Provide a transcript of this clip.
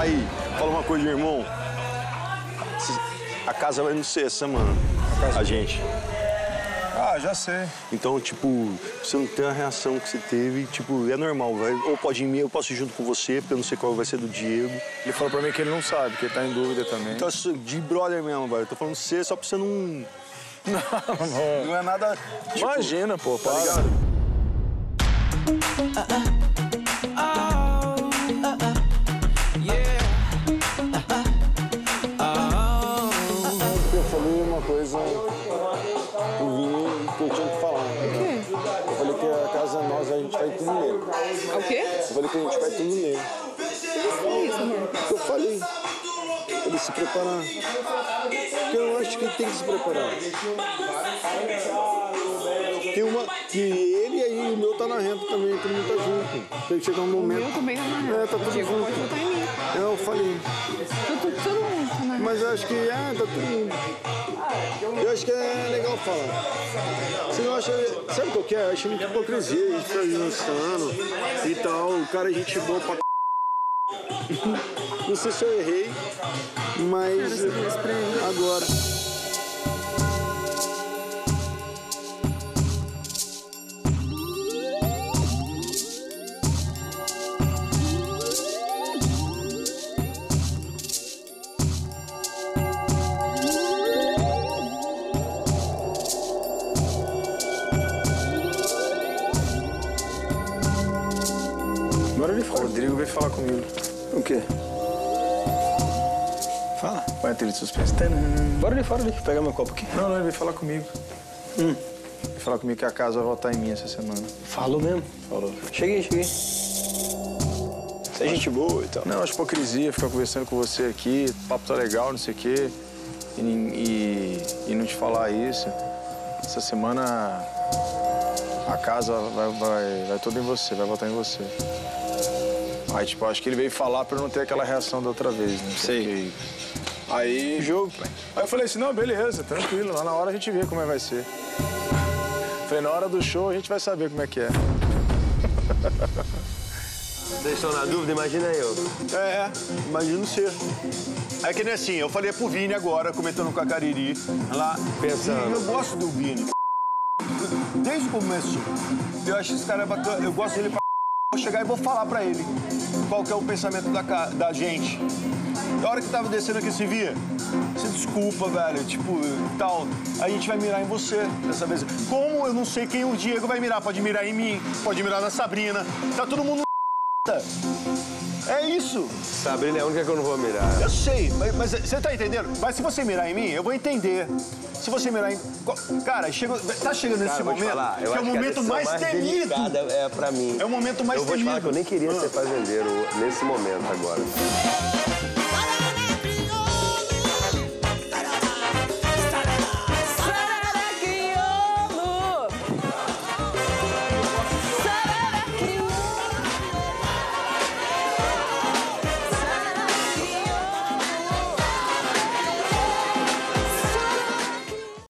Aí, fala uma coisa, irmão. A casa vai no sexta, mano. A, gente. Ah, já sei. Então, tipo, você não tem a reação que você teve, tipo, é normal, vai. Ou pode ir em mim, eu posso ir junto com você, porque eu não sei qual vai ser do Diego. Ele falou pra mim que ele não sabe, que ele tá em dúvida também. Então, assim, de brother mesmo, velho. Eu tô falando você só pra você não. Não, Não é nada. Tipo, Imagina, pô, Tá ligado? Eu falei uma coisa pro Vini que eu tinha que falar. O quê? Eu falei que a casa nossa, a gente vai tudo nele. O quê? Eu falei que a gente vai tudo nele. Eu falei. Ele se preparar. Porque eu acho que ele tem que se preparar. Tem uma. Que ele aí, o meu tá na renta também, todo mundo tá junto. Tem que chegar um momento. Eu também tá na reta. É, tá tudo Diego junto. pode votar em mim. Eu falei. Todo, todo mundo tá reta. Mas eu acho que, é, tá tudo. Eu acho que é legal falar. Você não acha. Sabe o que quero? Eu acho muita hipocrisia a gente ficar dançando e tal. O cara é gente boa pra c. Não sei se eu errei, mas. Agora. Agora ele fala. O Rodrigo veio falar comigo. O quê? Fala. A trilha de suspense. Bora ali fora ali, pega meu copo aqui. Não, não, ele veio falar comigo. Hum. Veio falar comigo que a casa vai votar em mim essa semana. Falou mesmo. Falou. Cheguei, cheguei. Você é gente boa e tal. Não, acho hipocrisia ficar conversando com você aqui, o papo tá legal, não sei o quê, e, e, e não te falar isso. Essa semana a casa vai, vai, vai toda em você, vai votar em você. Aí, tipo, acho que ele veio falar pra eu não ter aquela reação da outra vez, né? Sei. Porque- Aí. Jogo. Aí eu falei assim: não, beleza, tranquilo, lá na hora a gente vê como é que vai ser. Falei, na hora do show a gente vai saber como é que é. Vocês estão na dúvida? Imagina eu. É, imagino ser. É que nem assim, eu falei pro Vini agora, comentando com a Cariri, lá. Pensando. Eu gosto do Vini. Desde o começo. Eu acho esse cara bacana, eu gosto dele pra chegar e vou falar pra ele qual que é o pensamento da, da gente. Na hora que tava descendo aqui, se via, você desculpa, velho, tipo, tal. A gente vai mirar em você dessa vez. Como eu não sei quem o Diego vai mirar? Pode mirar em mim, pode mirar na Sabrina. Tá todo mundo é isso. Sabrina é a única que eu não vou mirar. Eu sei, mas, mas você tá entendendo? Mas se você mirar em mim, eu vou entender. Se você mirar em. Cara, chega, tá chegando nesse Cara, momento, falar, que é o momento mais, temido. é pra mim. É o momento mais eu vou te falar que temido. eu nem queria Ah. ser fazendeiro nesse momento agora.